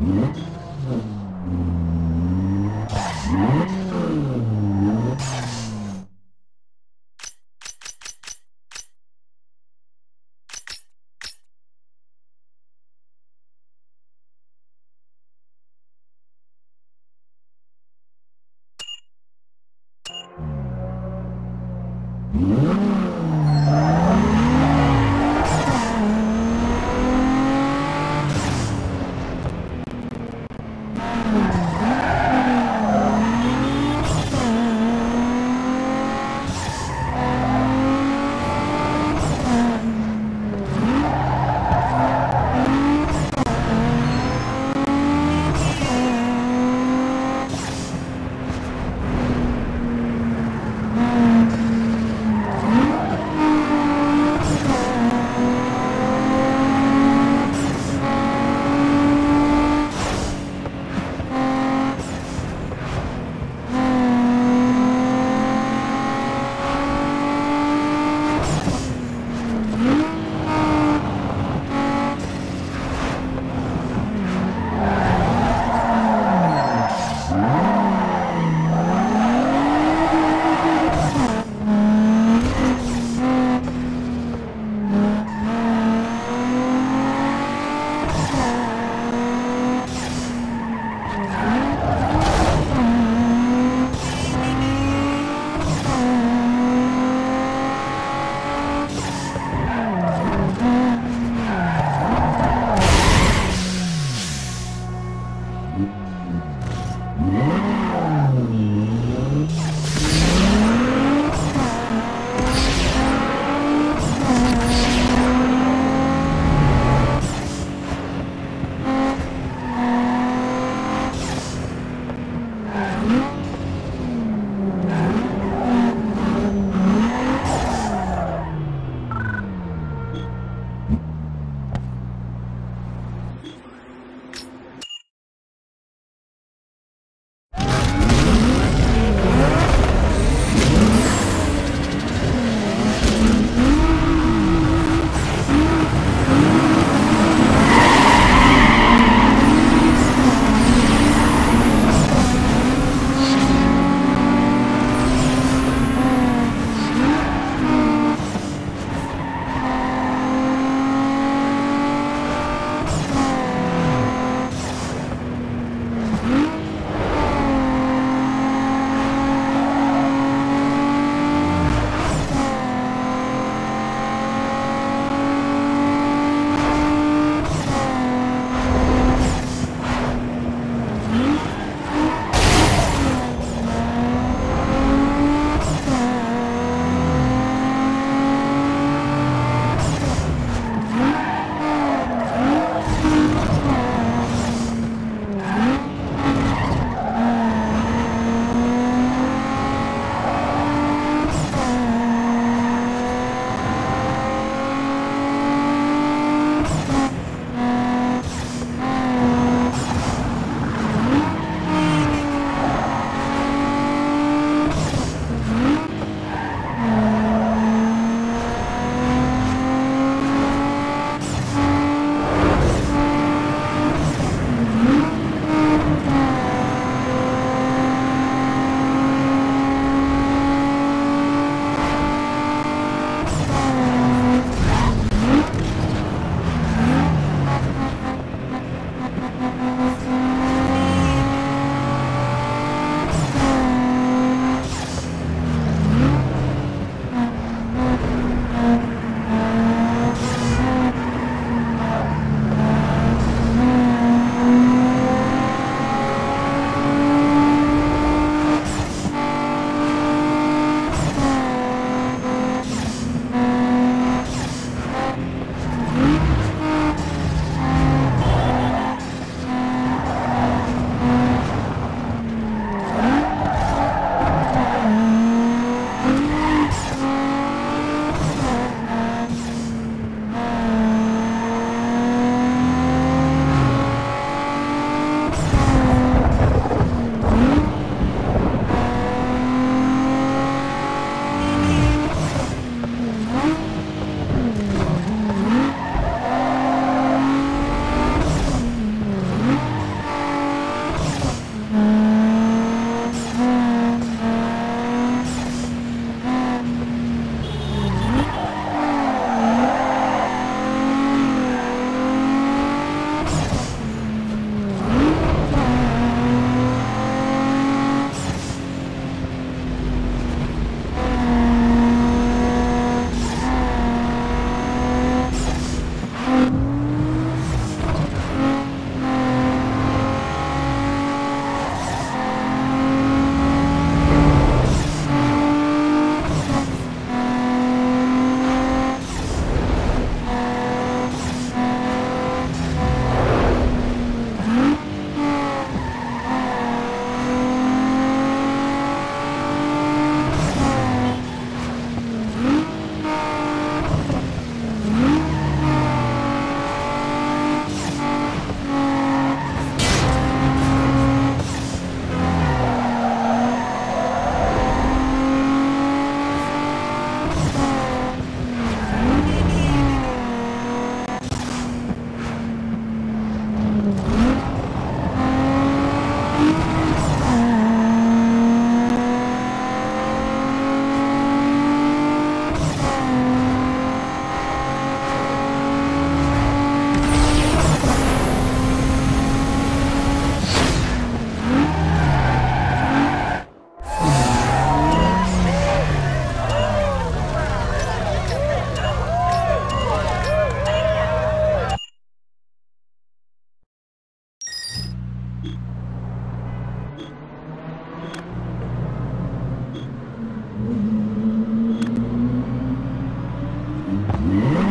Yeah. Música